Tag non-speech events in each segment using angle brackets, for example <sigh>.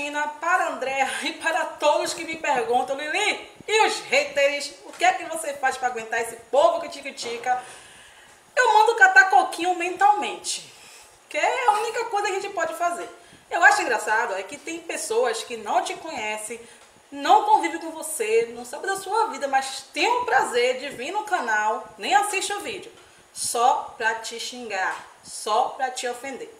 Cristina, para André <laughs> e para todos que me perguntam, Lili, e os haters? O que é que você faz para aguentar esse povo que te critica? Eu mando catar coquinho mentalmente, que é a única coisa que a gente pode fazer. Eu acho engraçado é que tem pessoas que não te conhecem, não convivem com você, não sabe da sua vida, mas tem o prazer de vir no canal, nem assiste o vídeo, só pra te xingar, só pra te ofender.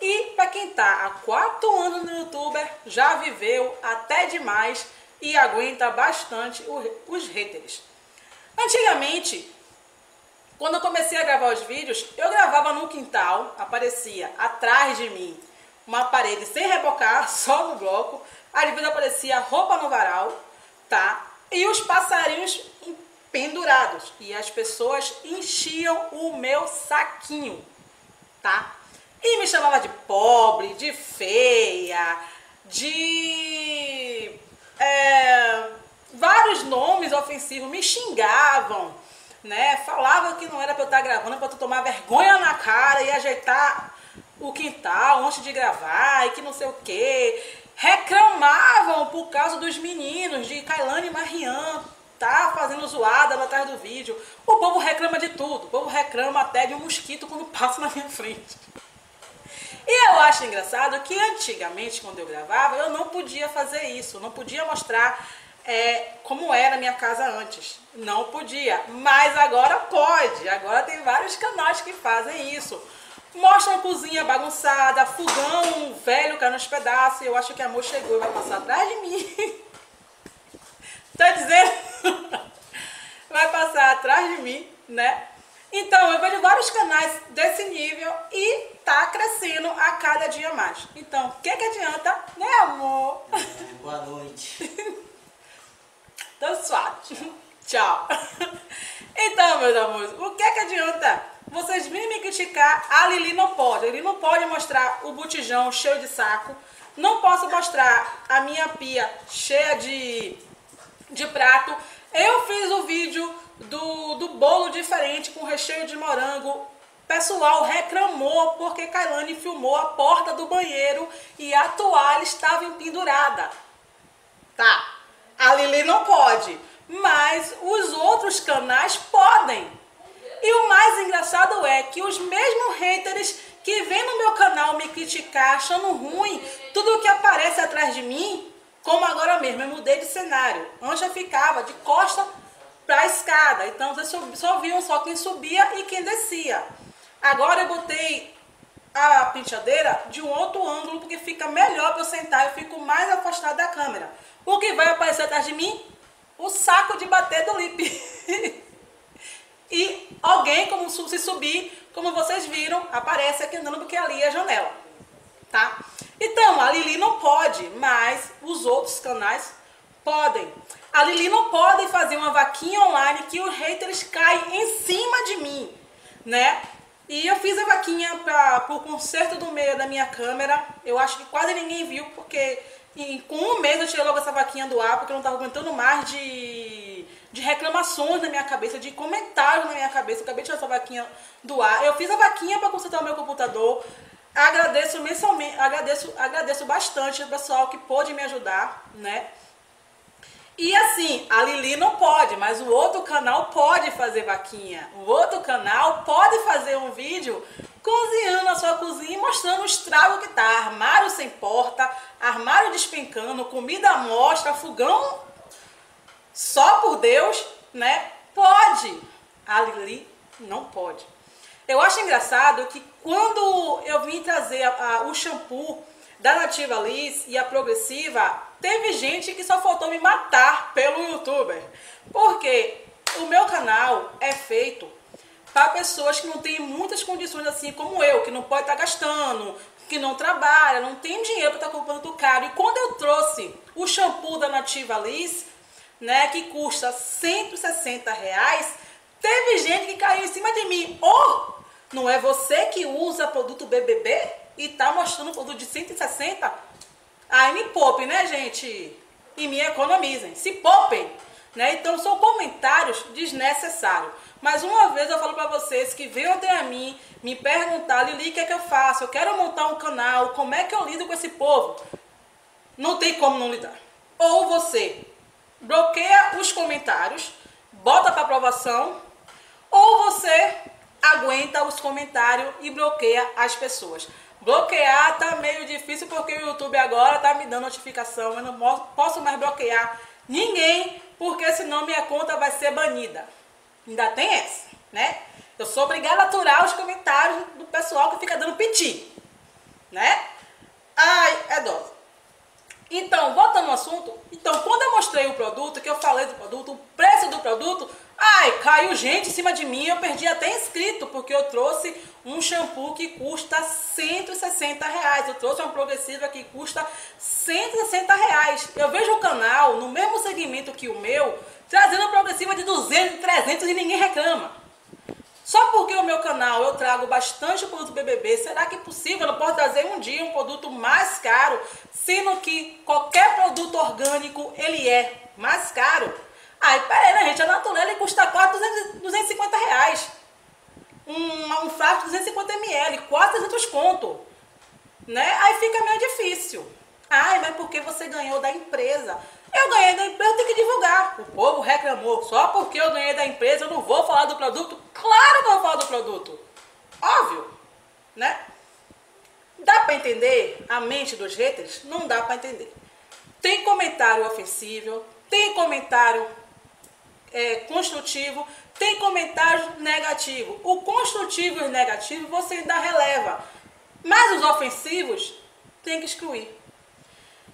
E para quem tá há quatro anos no youtuber, já viveu até demais e aguenta bastante os haters. Antigamente, quando eu comecei a gravar os vídeos, eu gravava no quintal, aparecia atrás de mim uma parede sem rebocar, <laughs> só no bloco. Às vezes aparecia roupa no varal, tá? E os passarinhos pendurados. E as pessoas enchiam o meu saquinho, tá? E me chamava de pobre, de feia, de. É, vários nomes ofensivos, me xingavam, né? Falavam que não era pra eu estar gravando, para eu tomar vergonha na cara e ajeitar o quintal antes de gravar e que não sei o que. Reclamavam por causa dos meninos de Kailane e Marian tá fazendo zoada lá atrás do vídeo. O povo reclama de tudo. O povo reclama até de um mosquito quando passa na minha frente. E eu acho engraçado que antigamente, quando eu gravava, eu não podia fazer isso. Não podia mostrar é, como era a minha casa antes. Não podia. Mas agora pode. Agora tem vários canais que fazem isso. Mostra a cozinha bagunçada, fogão velho caindo nos pedaços. Eu acho que a amor chegou e vai passar atrás de mim. <laughs> tá dizendo? <laughs> vai passar atrás de mim, né? Então, eu vejo vários canais desse nível e tá crescendo a cada dia mais. Então, o que que adianta, né, amor? <laughs> Boa noite. <laughs> Tô suave. <laughs> Tchau. Então, meus amores, o que que adianta vocês virem me criticar? A Lili não pode. A Lili não pode mostrar o botijão cheio de saco. Não posso mostrar a minha pia cheia de, de prato. Eu fiz o vídeo do, do bolo diferente com recheio de morango. Pessoal reclamou porque Kailane filmou a porta do banheiro e a toalha estava empendurada. Tá, a Lili não pode, mas os outros canais podem. E o mais engraçado é que os mesmos haters que vêm no meu canal me criticar, achando ruim tudo que aparece atrás de mim, como agora mesmo, eu mudei de cenário. Antes eu ficava de costa para a escada. Então vocês só viam só quem subia e quem descia. Agora eu botei a penteadeira de um outro ângulo porque fica melhor para eu sentar, eu fico mais afastado da câmera. O que vai aparecer atrás de mim? O saco de bater do lip. <laughs> e alguém, como se subir, como vocês viram, aparece aqui andando porque ali é a janela. Tá? Então, a Lili não pode, mas os outros canais podem. A Lili não pode fazer uma vaquinha online que os haters caem em cima de mim, né? E eu fiz a vaquinha para o conserto do meio da minha câmera. Eu acho que quase ninguém viu, porque em, com um mês eu tirei logo essa vaquinha do ar, porque eu não estava aguentando mais de, de reclamações na minha cabeça, de comentários na minha cabeça. Eu acabei de tirar essa vaquinha do ar. Eu fiz a vaquinha para consertar o meu computador. Agradeço mensalmente, agradeço, agradeço bastante o pessoal que pôde me ajudar, né? E assim, a Lili não pode, mas o outro canal pode fazer vaquinha. O outro canal pode fazer um vídeo cozinhando a sua cozinha e mostrando o estrago que tá. Armário sem porta, armário despencando, comida à mostra, fogão só por Deus, né? Pode. A Lili não pode. Eu acho engraçado que quando eu vim trazer a, a, o shampoo da Nativa Liz e a Progressiva, teve gente que só faltou me matar pelo youtuber. Porque o meu canal é feito para pessoas que não têm muitas condições assim como eu, que não pode estar tá gastando, que não trabalha, não tem dinheiro para estar tá comprando caro. E quando eu trouxe o shampoo da Nativa Liz, né, que custa 160 reais, teve gente que caiu em cima de mim. Oh, não é você que usa produto BBB e tá mostrando produto de 160? Aí me poupem, né, gente? E me economizem. Se poupem. Né? Então são comentários desnecessários. Mas uma vez eu falo para vocês que veio até a mim me perguntar, Lili, o que é que eu faço? Eu quero montar um canal, como é que eu lido com esse povo? não tem como não lidar. Ou você bloqueia os comentários, bota para aprovação, ou você aguenta os comentários e bloqueia as pessoas. Bloquear tá meio difícil porque o YouTube agora tá me dando notificação. Eu não posso mais bloquear ninguém porque senão minha conta vai ser banida. Ainda tem essa, né? Eu sou obrigada a aturar os comentários do pessoal que fica dando piti, né? Ai, é dose. Então, voltando ao assunto, então quando eu mostrei o produto, que eu falei do produto, o preço do produto, ai, caiu gente em cima de mim, eu perdi até inscrito, porque eu trouxe um shampoo que custa 160 reais. Eu trouxe uma progressiva que custa 160 reais. Eu vejo o canal no mesmo segmento que o meu, trazendo uma progressiva de 200, 300 e ninguém reclama. Só porque o meu canal eu trago bastante produto BBB, será que é possível? Eu não posso trazer um dia um produto mais caro, sendo que qualquer produto orgânico ele é mais caro? Aí, peraí, né, gente? A Naturela custa quase 250 reais. Um, um frasco de 250 ml, quase 300 conto. Né? Aí fica meio difícil. Ai, mas porque você ganhou da empresa? Eu ganhei da empresa, eu tenho que divulgar. O povo reclamou. Só porque eu ganhei da empresa, eu não vou falar do produto? Claro que eu vou falar do produto. Óbvio, né? Dá para entender a mente dos haters? Não dá para entender. Tem comentário ofensivo, tem comentário é, construtivo, tem comentário negativo. O construtivo e o negativo você ainda releva. Mas os ofensivos tem que excluir.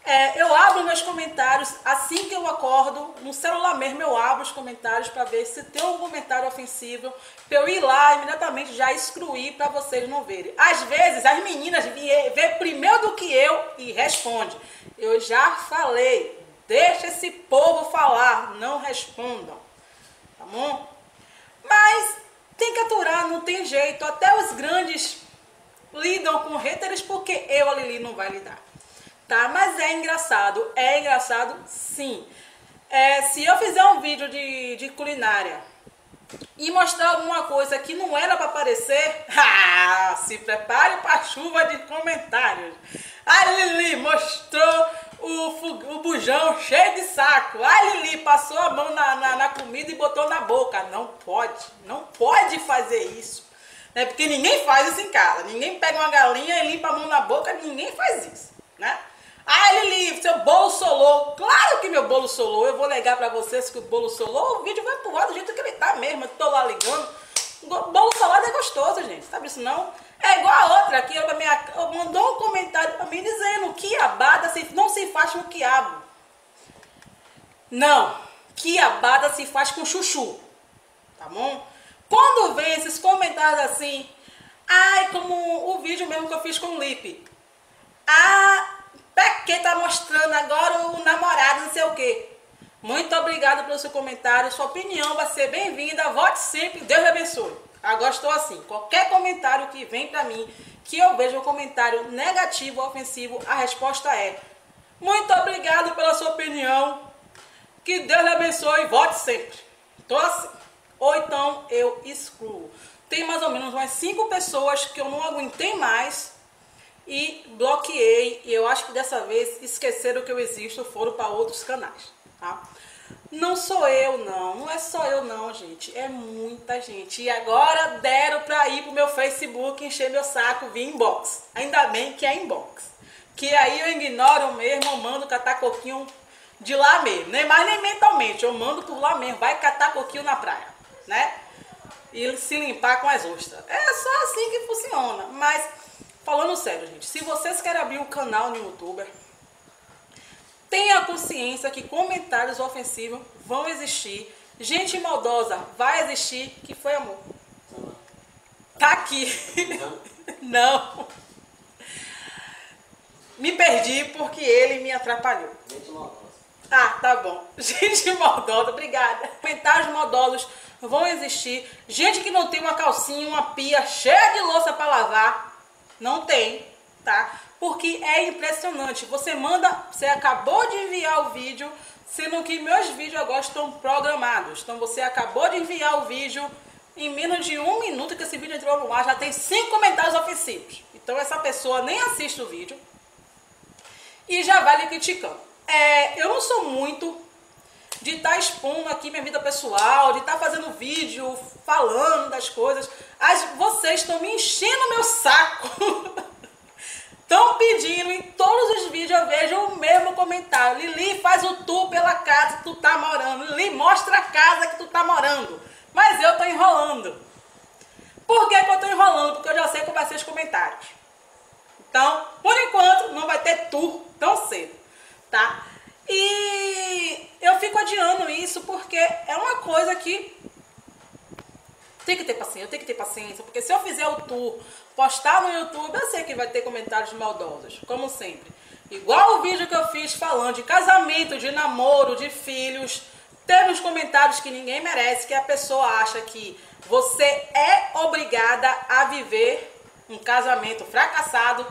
É, eu abro meus comentários assim que eu acordo, no celular mesmo eu abro os comentários para ver se tem um comentário ofensivo, para eu ir lá imediatamente já excluir para vocês não verem. Às vezes as meninas vê primeiro do que eu e responde. Eu já falei, deixa esse povo falar, não respondam, tá bom? Mas tem que aturar, não tem jeito. Até os grandes lidam com haters porque eu, a Lili, não vai lidar tá? Mas é engraçado, é engraçado sim. É, se eu fizer um vídeo de, de culinária e mostrar alguma coisa que não era para aparecer, <laughs> ah, se prepare para chuva de comentários. A Lili mostrou o, o bujão cheio de saco. A Lili passou a mão na, na, na, comida e botou na boca. Não pode, não pode fazer isso. Né? Porque ninguém faz isso em casa. Ninguém pega uma galinha e limpa a mão na boca, ninguém faz isso. Né? Ah, Lili, seu bolo solou. Claro que meu bolo solou. Eu vou negar pra vocês que o bolo solou. O vídeo vai pro ar do jeito que ele tá mesmo. Eu tô lá ligando. Bolo solado é gostoso, gente. Sabe isso não? É igual a outra aqui. Ela me mandou um comentário pra mim dizendo que quiabada não se faz com quiabo. Não. Quiabada se faz com chuchu. Tá bom? Quando vem esses comentários assim, ai, como o vídeo mesmo que eu fiz com o Lipe. Ah, que tá mostrando agora o namorado, não sei o quê? Muito obrigado pelo seu comentário. Sua opinião vai ser bem-vinda. Vote sempre. Deus abençoe. Agora estou assim. Qualquer comentário que vem para mim, que eu veja um comentário negativo ou ofensivo, a resposta é: Muito obrigado pela sua opinião. Que Deus abençoe. Vote sempre. Estou assim. Ou então eu excluo. Tem mais ou menos umas cinco pessoas que eu não aguentei mais e bloqueei. E eu acho que dessa vez esqueceram que eu existo, foram para outros canais, tá? Não sou eu não, não é só eu não, gente, é muita gente. E agora deram para ir pro meu Facebook encher meu saco via inbox. Ainda bem que é inbox. Que aí eu ignoro mesmo, eu mando catar coquinho de lá mesmo, nem mais nem mentalmente, eu mando por lá mesmo, vai catar coquinho na praia, né? E se limpar com as ostras. É só assim que funciona, mas Falando sério, gente, se vocês querem abrir um canal no YouTube, tenha consciência que comentários ofensivos vão existir. Gente maldosa vai existir, que foi amor. Tá aqui. <laughs> Não. Me perdi porque ele me atrapalhou. Gente maldosa. Ah, tá bom. <laughs> Gente maldosa, obrigada. Comentários maldosos vão existir. Gente que não tem uma calcinha, uma pia cheia de louça para lavar, não tem, tá? Porque é impressionante. Você manda, você acabou de enviar o vídeo, sendo que meus vídeos agora estão programados. Então você acabou de enviar o vídeo, em menos de um minuto que esse vídeo entrou no ar, já tem cinco comentários ofensivos. Então essa pessoa nem assiste o vídeo. e já vai lhe criticando. É, eu não sou muito de estar tá expondo aqui minha vida pessoal, de estar tá fazendo vídeo, falando das coisas. As, vocês estão me enchendo meu saco. <laughs> Estão pedindo em todos os vídeos, eu vejo o mesmo comentário. Lili, faz o tour pela casa que tu tá morando. Lili, mostra a casa que tu tá morando. Mas eu tô enrolando. Por que, que eu tô enrolando? Porque eu já sei como vai ser os comentários. Então, por enquanto, não vai ter tour tão cedo, tá? E eu fico adiando isso porque é uma coisa que tem que ter paciência, eu tenho que ter paciência, porque se eu fizer o tour, postar no YouTube, eu sei que vai ter comentários maldosos, como sempre. Igual o vídeo que eu fiz falando de casamento, de namoro, de filhos, teve uns comentários que ninguém merece, que a pessoa acha que você é obrigada a viver um casamento fracassado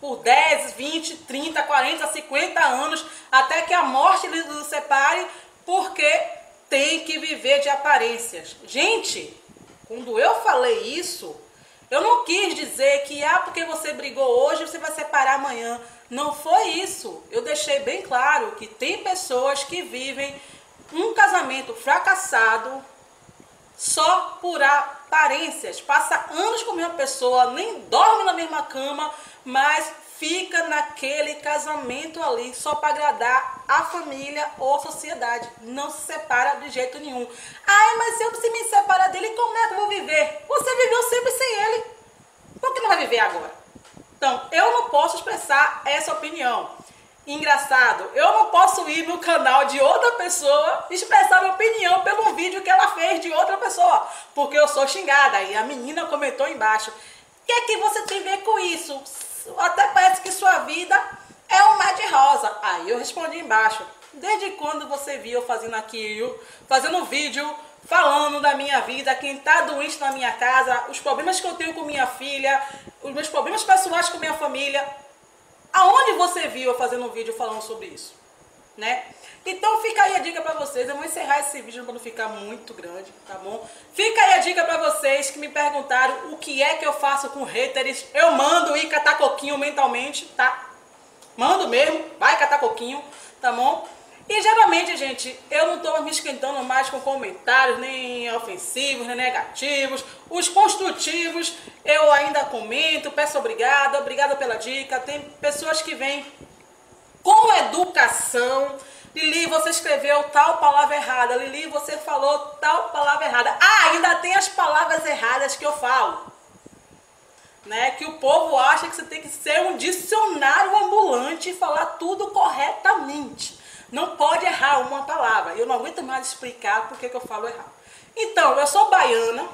por 10, 20, 30, 40, 50 anos, até que a morte lhe separe, porque tem que viver de aparências. Gente, quando eu falei isso, eu não quis dizer que, ah, porque você brigou hoje, você vai separar amanhã. Não foi isso. Eu deixei bem claro que tem pessoas que vivem um casamento fracassado só por aparências. Passa anos com a mesma pessoa, nem dorme na mesma cama, mas fica naquele casamento ali só para agradar a família ou a sociedade. Não se separa de jeito nenhum. Ai, mas se eu se me separar dele, como é que eu vou viver? Você viveu sempre sem ele. Por que não vai viver agora? Então, eu não posso expressar essa opinião. Engraçado, eu não posso ir no canal de outra pessoa expressar minha opinião pelo vídeo que ela fez de outra pessoa, porque eu sou xingada. E a menina comentou embaixo: O que é que você tem a ver com isso? Até parece que sua vida é um mar de rosa. Aí eu respondi embaixo, desde quando você viu fazendo aquilo, fazendo vídeo, falando da minha vida, quem está doente na minha casa, os problemas que eu tenho com minha filha, os meus problemas pessoais com minha família. Aonde você viu eu fazendo um vídeo falando sobre isso? Né? Então fica aí a dica para vocês. Eu vou encerrar esse vídeo não ficar muito grande, tá bom? Fica aí a dica para vocês que me perguntaram o que é que eu faço com haters. Eu mando ir catar coquinho mentalmente, tá? Mando mesmo, vai catar coquinho, tá bom? E geralmente, gente, eu não estou me esquentando mais com comentários, nem ofensivos, nem negativos. Os construtivos eu ainda comento, peço obrigada, obrigada pela dica. Tem pessoas que vêm com educação Lili, você escreveu tal palavra errada. Lili, você falou tal palavra errada. Ah, ainda tem as palavras erradas que eu falo. Né? Que o povo acha que você tem que ser um dicionário ambulante e falar tudo corretamente. Não pode errar uma palavra. Eu não aguento mais explicar por que eu falo errado. Então, eu sou baiana.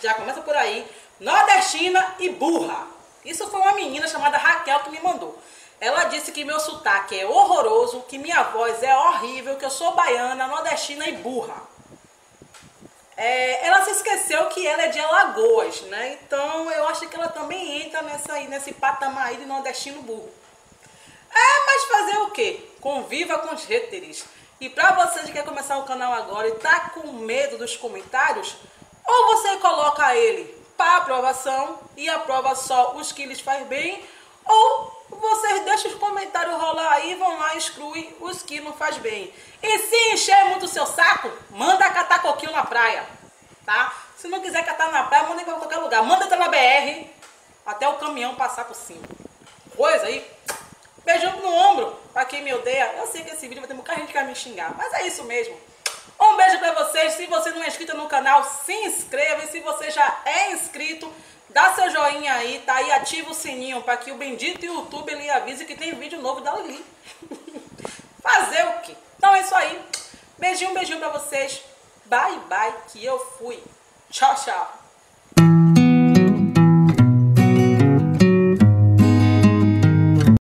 Já começa por aí. Nordestina e burra. Isso foi uma menina chamada Raquel que me mandou. Ela disse que meu sotaque é horroroso, que minha voz é horrível, que eu sou baiana, nordestina e burra. É, ela se esqueceu que ela é de Alagoas, né? Então eu acho que ela também entra nessa aí, nesse patamar aí de nordestino burro. É, mas fazer o quê? Conviva com os haters. E pra você que quer começar o canal agora e tá com medo dos comentários, ou você coloca ele para aprovação e aprova só os que lhes faz bem, ou vocês deixam os comentários rolar aí, vão lá e excluem os que não faz bem. E se encher muito o seu saco, manda catar coquinho na praia, tá? Se não quiser catar na praia, manda pra qualquer lugar. Manda entrar na BR, até o caminhão passar por cima. Coisa aí. Beijão no ombro, pra quem me odeia. Eu sei que esse vídeo vai ter muita gente que vai me xingar, mas é isso mesmo. Um beijo pra vocês. Se você não é inscrito no canal, se inscreva. E se você já é inscrito, Dá seu joinha aí, tá? E ativa o sininho para que o bendito YouTube ele avise que tem vídeo novo da Lili. <laughs> Fazer o quê? Então é isso aí. Beijinho, beijinho para vocês. Bye, bye, que eu fui. Tchau, tchau.